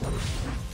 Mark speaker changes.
Speaker 1: Thank you.